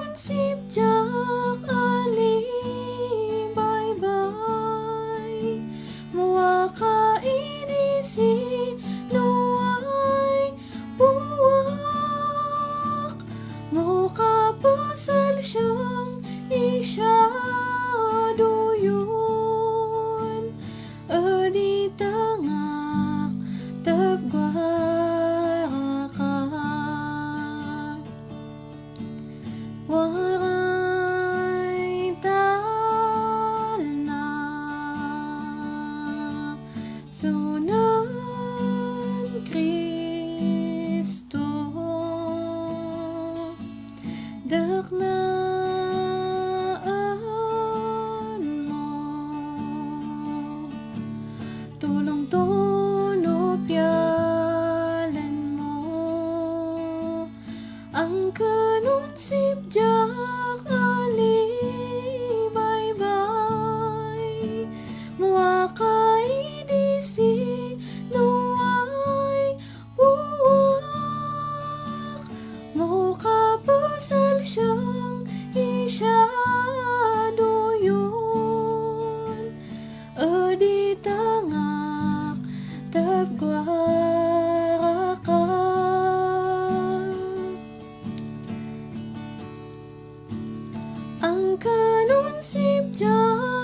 kanun sipjak ali bye bye Mua ka inisi luay buwak. Mo ka pasal siyang isyaduyun Sunan Kristo Daknaan mo Tulong tulo pialan mo. Ang kanun sipjak مقابوس الشم إشاد yun Edi tangak Ang kanun sipjang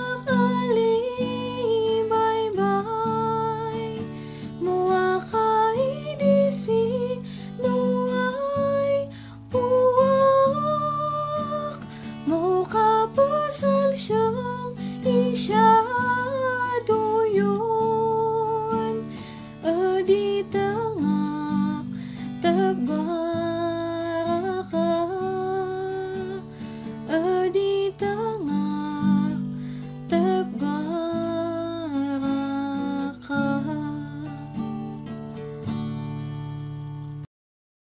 三生一夏